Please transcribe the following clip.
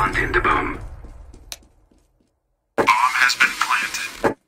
Someone pinned bomb. Bomb has been planted.